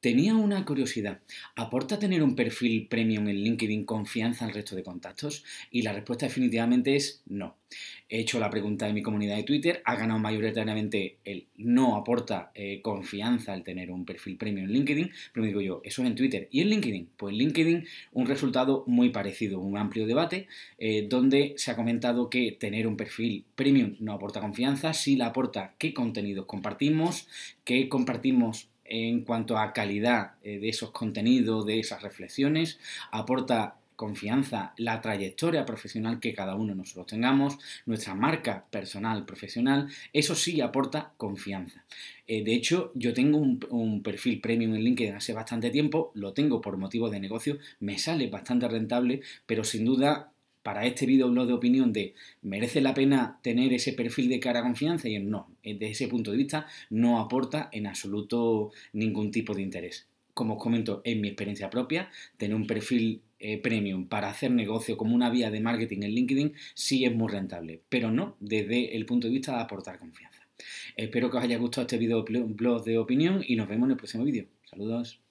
Tenía una curiosidad. ¿Aporta tener un perfil premium en LinkedIn confianza al resto de contactos? Y la respuesta definitivamente es no. He hecho la pregunta en mi comunidad de Twitter, ha ganado mayoritariamente el no aporta eh, confianza al tener un perfil premium en LinkedIn, pero me digo yo, eso es en Twitter. ¿Y en LinkedIn? Pues en LinkedIn un resultado muy parecido, un amplio debate eh, donde se ha comentado que tener un perfil premium no aporta confianza, sí la aporta qué contenidos compartimos, qué compartimos en cuanto a calidad eh, de esos contenidos, de esas reflexiones, aporta confianza la trayectoria profesional que cada uno nosotros tengamos, nuestra marca personal, profesional, eso sí aporta confianza. Eh, de hecho, yo tengo un, un, perfil premium en LinkedIn hace bastante tiempo, lo tengo por motivos de negocio, me sale bastante rentable, pero sin duda para este videoblog de opinión de merece la pena tener ese perfil de cara a confianza y no, desde ese punto de vista no aporta en absoluto ningún tipo de interés. Como os comento, en mi experiencia propia, tener un perfil eh, premium para hacer negocio como una vía de marketing en LinkedIn sí es muy rentable, pero no desde el punto de vista de aportar confianza. Espero que os haya gustado este videoblog de opinión y nos vemos en el próximo vídeo. Saludos.